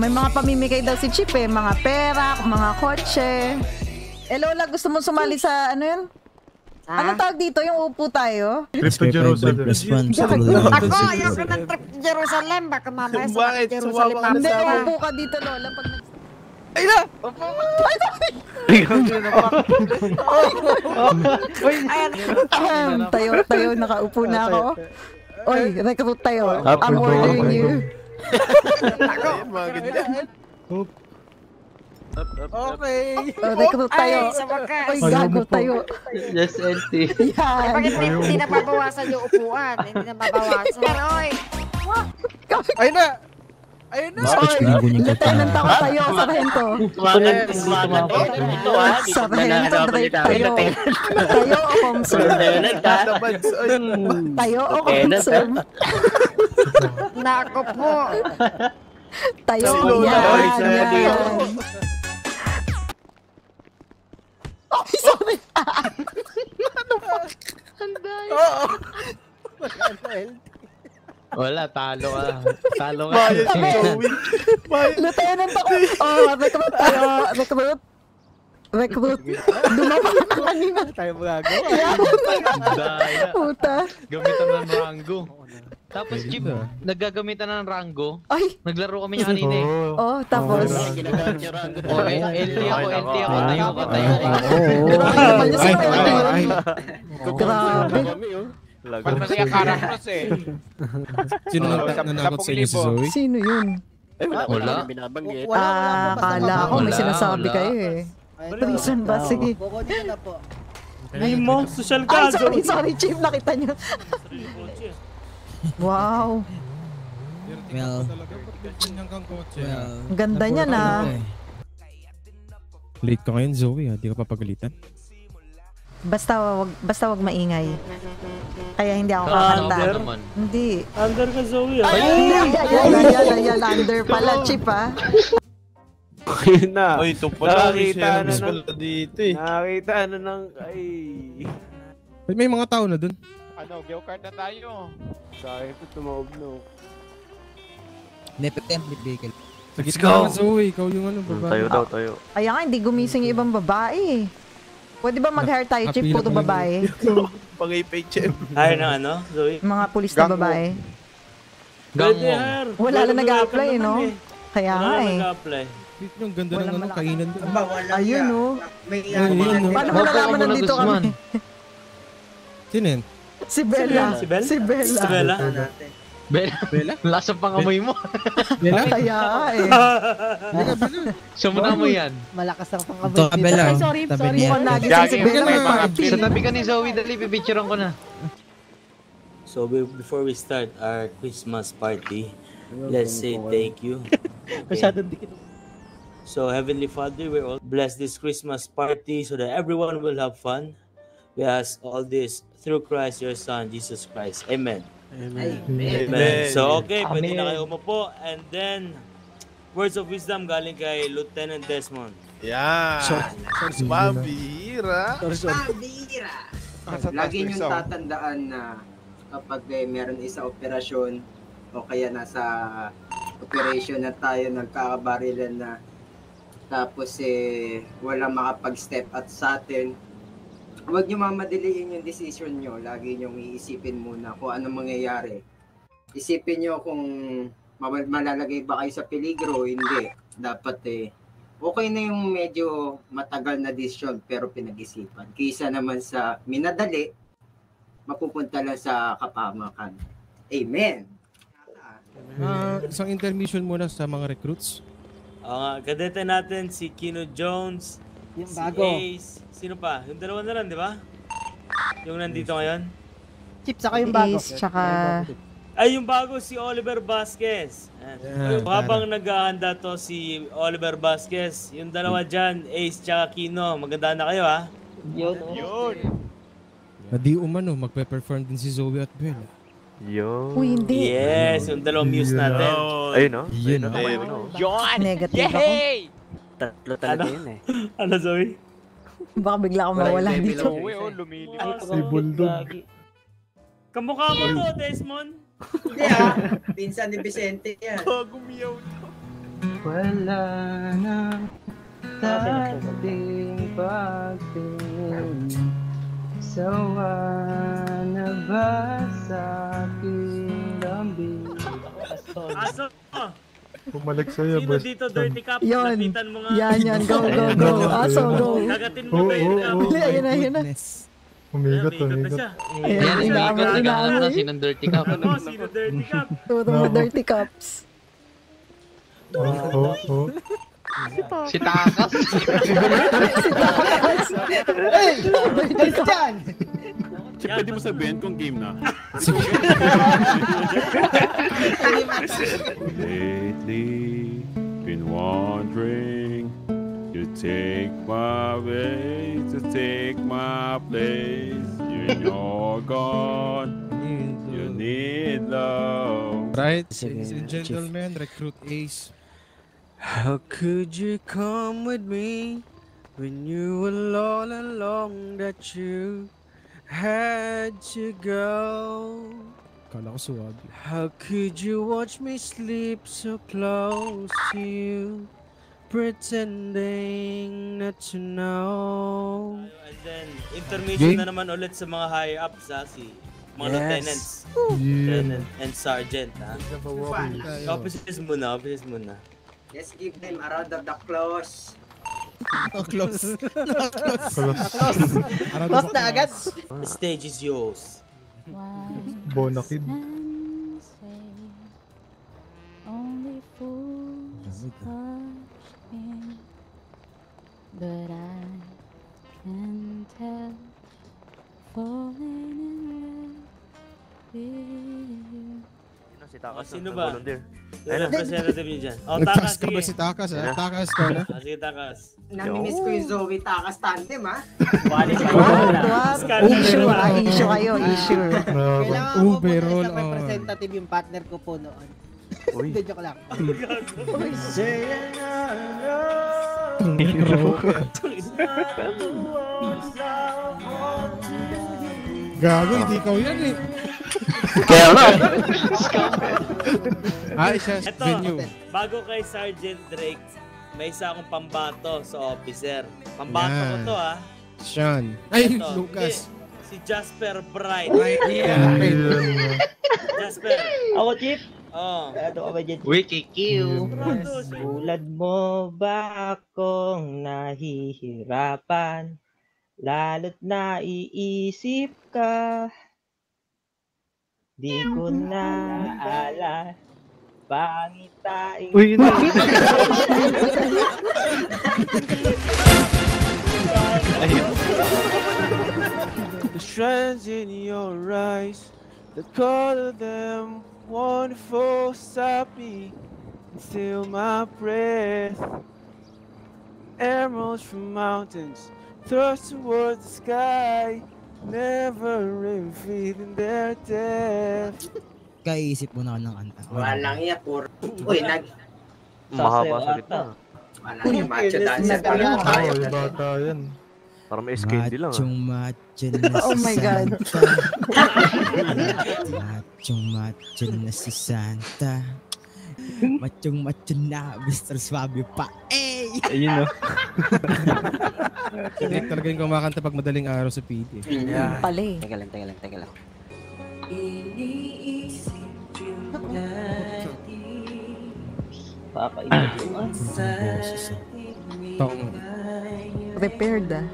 May mga pamimigay daw si Chip eh. Mga pera, mga kotse. Eh Lola, gusto mo sumali sa ano yun? Anong tawag dito? Yung upo tayo? Trip to Jerusalem. Ako, ayaw ko ng trip to Jerusalem. Baka mamaya sa Bakit? Jerusalem Hindi, upo ka dito Lola. Pag nag- Ay na! Ayan, Ahem, tayo, tayo, nakaupo na ako. Oy, recruit tayo. I'm ordering you. Ayun, mga ganyan. Okay. Oh, recruit tayo. ay, sa wakas. Oy, gago tayo. Yes, LT. Eh, Yan. bakit hindi, na mabawasan yung upuan? Hindi na mabawasan. Oy, Ayun na! Ayun na! Linggo niya ka ako tayo, sarhento. Tumagan, tumagan. Ito ah. Sarhento, Drake, tayo. Tayo o. Ay, Tayo o Comsur? Nako po. Tayo, Si Lola, ay, yan, sorry. yan. Ay, sorry. Oo. Wala, talo ka. Talo ka. Bayan si Joey. Bayan. Lieutenant ako. Oh, recruit tayo. Recruit. Recruit. Dumapa ka kanina. Tayo magagawa. Daya. Puta. Gamitan ng rango. Tapos, Chip, naggagamitan ng rango. Ay, Naglaro kami niya kanina eh. oh, tapos. O, eh, LT ako, LT ako. Tayo ka, tayo ka. Lieutenant. Grabe. Pag masaya karakros eh. Sino nang nanakot sa inyo si Zoe? Sino yun? Wala. Ah, kala ko may Wala, sinasabi wala. kayo eh. Reason ba? Sige. Ay mo, social Ay, ka. sorry, sorry, Chief. Nakita niyo. Wow. Well, Ang ganda niya na. Late ka ngayon, Zoe, ha? Di ka papagalitan. Basta wag basta wag maingay. Kaya hindi ako Ah, kakanta. Ano naman? Hindi. Under ka, Zoe. ah. Ay, ay, ay, ay, ay, ay, under pala, Chip ah. Ayun na. Ay, ito pala. Nakakita na ng- pala dito eh. Nakakita ano ng... Ay... Ay, may mga tao na dun. Ano, go kart na tayo. Sayang ko tumaob no. Nepet template vehicle. Let's go. Zoe, ikaw yung ano, babae. daw, tayo. Kaya nga, hindi gumising yung ibang babae eh. Pwede ba mag-hire tayo, Chip? Napila Puro lang. babae. Pang-ipay chef. Ayaw na ano, Zoe. Mga pulis na babae. Gangwong. Wala lang nag-a-apply eh, no? Kaya nga Wala nag-a-apply. Ang ganda ng ano, kainan dun. Ayun oh. Ayun, no? Paano mo nalaman nandito kami? Sino yan? Si Bella. Si Bella? Si Bella. Si Bella? Bella. Bella? Lasa pangamoy mo. Bella? Kaya eh. Bella, Bella. Siya mo yan. Malakas ang pangabay. Ito ka, Bella. Oh. sorry, sorry. Mukhang nagising si Bella. May may. Sa tabi ka ni Zoe, dali, pipicturean ko na. So be- before we start our Christmas party, let's say thank you. Okay. So Heavenly Father, we all bless this Christmas party so that everyone will have fun. We ask all this through Christ, your Son, Jesus Christ. Amen. Amen. So okay, pwede na kayo umupo. And then, words of wisdom galing kay Lieutenant Desmond. Yan. Source Mabira. Lagi niyong tatandaan na kapag eh, meron isa operasyon o kaya nasa operation na tayo nagkakabarilan na tapos eh walang makapag-step at sa atin huwag niyo mamadiliin yung decision niyo lagi niyong iisipin muna kung ano mangyayari. Isipin niyo kung ma- malalagay ba kayo sa peligro o hindi. Dapat eh okay na yung medyo matagal na decision pero pinag-isipan. Kaysa naman sa minadali mapupunta lang sa kapamakan. Amen! Ah, isang intermission muna sa mga recruits. Uh, kadete natin si Kino Jones, yung si Ace, sino pa? Yung dalawa na lang, di ba? Yung nandito ngayon? Chip Ace, tsaka... Ay, yung bago si Oliver Vasquez. Yeah, habang naghahanda to si Oliver Vasquez, yung dalawa dyan, Ace tsaka Kino, maganda na kayo ha? Yun. Na di umano, magpe-perform din si Zoe at Bella. Yun. Uy, hindi. Yes, yung dalawang muse natin. Ayun no? Yun, no? Ayun no? Negative ako. Tatlo talaga yun eh. Ano, Zoe? Baka bigla akong mawala dito. Uy, oh, lumilipad. Si Bulldog. Kamukha mo to, Desmond. Hindi ah, pinsan ni Vicente yan. Gumiyaw to. Wala na dating pagtingin Sawa na ba sa aking lambing? Aso, Bumalik sa'yo, sino boss. dito dirty cup? Yon. Lapitan mo nga. Yan, yan. Go, go, go. Aso, go. Kagatin mo dirty oo, cup. oo. Ayun na, ayun na. Umigot, umigot. Ayan, inaamoy, inaamoy. sinong dirty cup. Ano, sino dirty cup? Turo mo dirty cups. Oo, oo, oo. Si Takas. Chip, pwede mo sabihin kung game na. Lately, been wondering You take my way to take my place When you're gone, you need love Right? Ladies and gentlemen, recruit Ace. How could you come with me when you were all along that you had to go? Kala ko suwabi. How could you watch me sleep so close to you, pretending not to know? And then, intermission na naman ulit sa mga higher ups ha, si mga lieutenants, Yeah. lieutenant and sergeant ha. Fun. Officers muna, officers muna. Let's give them a round of applause. Oh, close. Close na agad. The stage is yours. Bona kid. Only fools O, sino ba? Yung representative niyo dyan. O, Takas, Nagtakas ka ba sige. si Takas ha? Takas ka na? Ah, sige, Takas. Namimiss ko yung Zoe Takas tandem, ha? What? Scandal Issue, ah. Issue kayo, issue. Nakaka- Overall, oh. representative yung partner ko po noon. Hindi, joke lang. Gago, hindi ikaw yan eh. Kaya nga. Ah, isa Ito, venue. bago kay Sergeant Drake, may isa akong pambato sa officer. Pambato ko Yan. to ha. Sean. Ay, Ito, Lucas. hindi. Si Jasper Bright. Right, yeah. Jasper. Ako, Chip. Oh. Ano ka ba dyan? Wiki Q. Tulad mo ba akong nahihirapan? Lalo't naiisip ka Di ko na ala Pangitain Uy, yun na. The strands in your eyes, the color of them wonderful, sappy, me and steal my breath. Emeralds from mountains, thrust towards the sky, never revealing their depth. Kaisip mo na ng anta Walang iya, puro. Uy, nag... Mahaba sa gitna Walang iya, macho dancer pa lang Oo, tayo. bata yan. Para may Machong macho na Oh my God. Machong macho na si Santa Machong macho na Mr. Suave pa Eh! Ayun no. Hindi talaga yung kumakanta pag madaling araw sa PD. Pali. Teka lang, teka lang, teka lang Papainit yung boses ah. Tong. Prepared ah.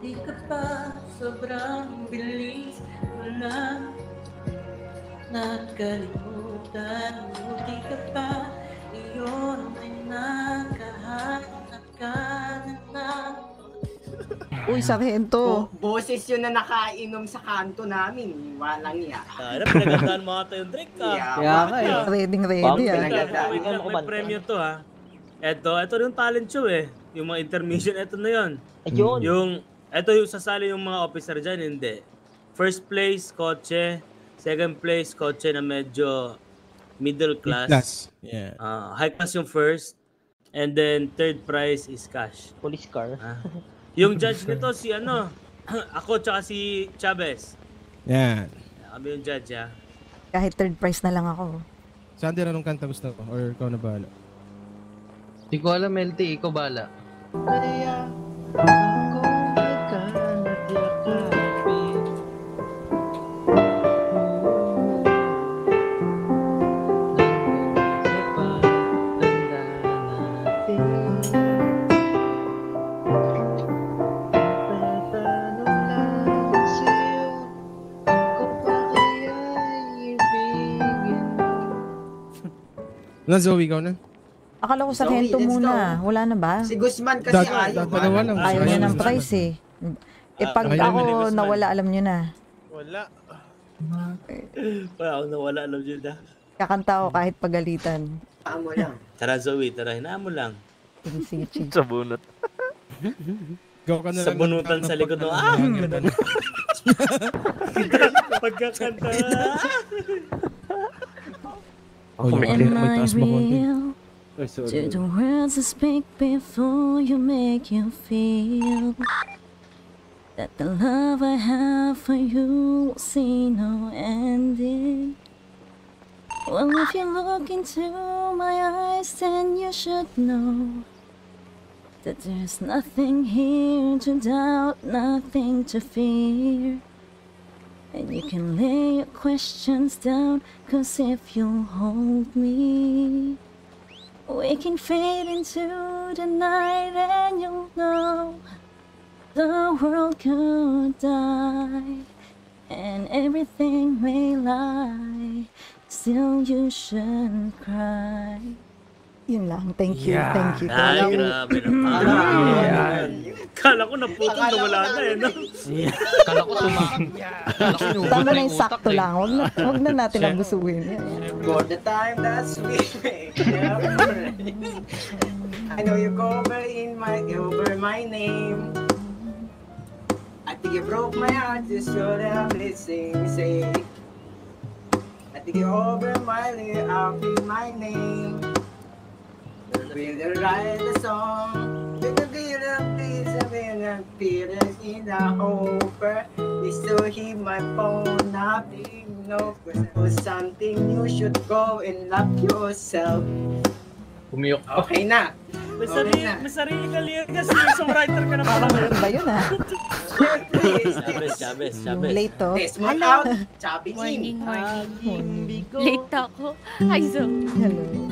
Di ka pa sobrang bilis lang Nakalimutan mo di ka pa Iyon ay nakahanap ka na lang Uy, sarhento. Bo- boses yun na nakainom sa kanto namin. Walang iya. Sana pinagandaan mo ata yung Drake ka. Kaya nga eh. Ready, ready ah. Pinagandaan. Lang, may premyo to ha. Eto, eto yung talent show eh. Yung mga intermission, eto na yun. Ayun Yung, eto yung sasali yung mga officer dyan, hindi. First place, kotse. Second place, kotse na medyo middle class. Plus. Yeah. Ah, high class yung first. And then third prize is cash. Police car Ah. Yung judge nito si ano, Ako tsaka si Chavez. Yan. Kami yung judge ah. Kahit third prize na lang ako. Sander, anong kanta gusto mo? Or ikaw na bahala? Di ko alam, LT. Ikaw bala. Na Zoe, ikaw na? Akala ko sa Zoe, Kento let's muna. Wala na ba? Si Guzman kasi Dat- ayaw. dalawa lang. Ayaw niya ng prize eh. Eh pag Ayaw ako ni Guzman. nawala, alam niyo na. Wala. Wala akong nawala, alam nyo na. Kakanta ako kahit pagalitan. Amo lang. Tara Zoe, tara. Hinaan mo lang. Sige, sige, sige. Sa bunot. Ikaw ka na Sa lang bunutan sa likod ng ah! Pagkakanta. Oh, yung Am I taas ba konti? real? Do the words I speak before you make you feel that the love I have for you will see no ending? Well, if you look into my eyes, then you should know that there's nothing here to doubt, nothing to fear. And you can lay your questions down, cause if you hold me, we can fade into the night and you'll know the world could die and everything may lie. Still, you shouldn't cry. Yun lang. Thank you. Yeah. Thank you. Ay, Thank you. grabe naman. Kala ko naputol na wala na eh. No? Kala ko tumakap. Kala ko inubos Tama na yung sakto eh. lang. Huwag na, huwag na natin abusuhin. For the time that we make I know you go over in my over my name. I think you broke my heart just so that I'm listening. Say, I think you over my lip, I'll be my name. We'll write the song. We can be the peace and we can feel it in the still hear my phone, nothing, no. For something you should go and love yourself. Pumiyok. Okay na. May Okay na. may sarili ka lyrics, may songwriter ka na pala. Parang ba yun ah? Chavez, Chavez, Chavez. late to. Test mo out. Chubby Morning, in. morning. Late ako. Ay, so. Hello.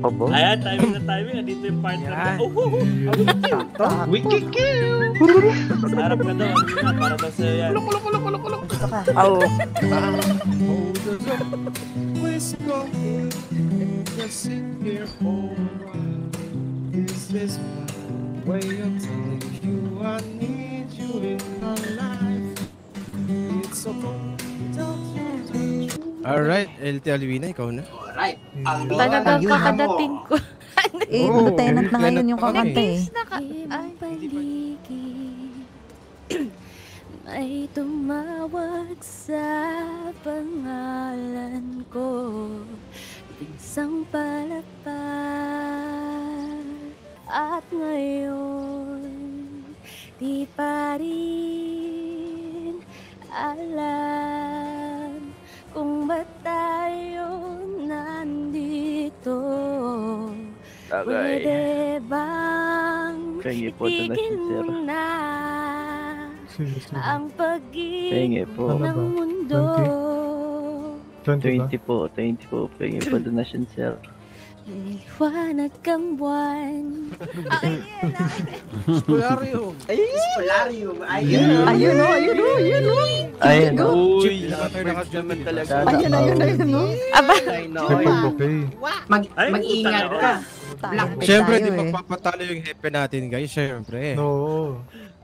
Obo. Ayan, timing na timing. Andito yung partner Yan. ko. Oh, oh, oh. Wiki kill! Harap ka daw. Na, para daw sa'yo yan. Dito ka. Oo. Let's go in and just sit here for a while. This is my way of telling you I need you in my life. It's so cold, don't you touch Alright, LT Alwina, ikaw na. Alright. Ang Talagang bida kakadating mo. ko. Eh, Oo, lieutenant na ngayon yung lieutenant kakanta eh. Naka, ay, paligid May tumawag sa pangalan ko. Pinsang palapag. At ngayon Di pa rin Alam Pwede bang Pengi po ito na sincere. mo na ang pag-ibig po. ng mundo 20 po, 20 po. Pengi po ito na sincere. Liwanag kang buwan Polario! Polarium. Ayun Ayun. o, ayun o, ayun o. Ayun. Go. Uy, Chip, first naman talaga. Ayun, ayun, ayun o. aba. Mag, mag-ingat puta ka. Black Siyempre, tayo di eh. magpapatalo yung hepe natin, guys. Siyempre. Oo.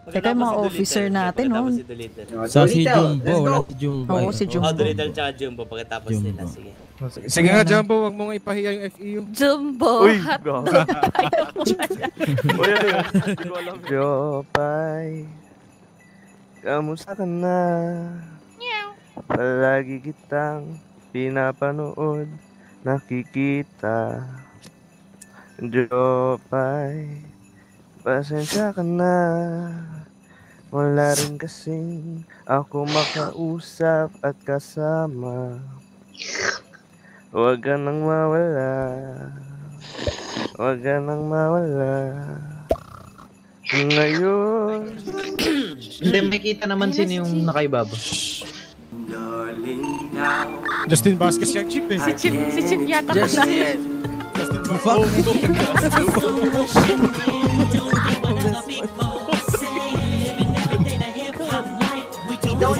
Teka, yung mga officer natin, no? Pagkatapos si Dolittle. Sa si Jumbo, wala si Jumbo. Oo, eh. si Oh, Jumbo. Dolittle tsaka Jumbo pagkatapos Jumbo. nila. Sige. Sige nga, Jumbo, wag mo nga ipahiya yung FEU. Jumbo. Uy, hot go. dog tayo. Uy, ano yun? Hindi ko alam. Jopay, kamusta ka na? Palagi kitang pinapanood, nakikita. Jopay, pasensya ka na. Wala rin kasing ako makausap at kasama. Huwag ka nang mawala. Huwag ka nang mawala. Ngayon. Hindi, may kita naman sino yung nakaibaba. Justin Vasquez yung chip eh. Si Chip, si Chip yata Kasi.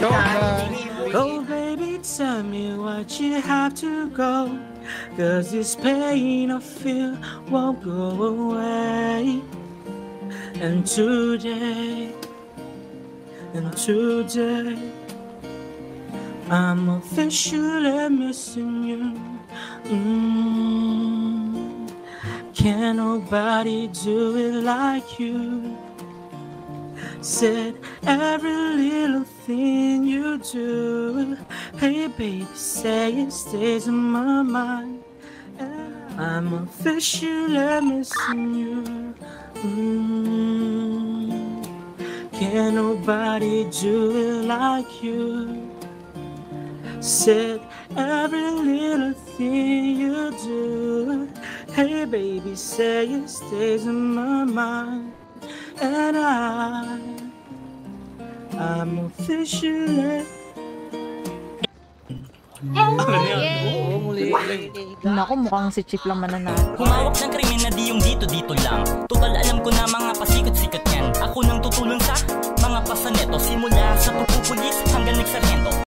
yet. Oh baby, tell me what you have to go. Cause this pain I feel won't go away. And today, and today, I'm officially missing you. Mm. Can nobody do it like you? Said every little thing you do. Hey, baby, say it stays in my mind. I'm officially missing you. Mm. Can nobody do it like you? Said every little thing you do. Hey, baby, say it stays in my mind. And I, I'm officially. Naku, mukhang si Chip lang mananalo. Humawak ng krimen na di yung dito-dito lang Total alam ko na mga pasikat-sikat yan Ako nang tutulong sa mga pasaneto Simula sa pagpupulis hanggang nagsarhento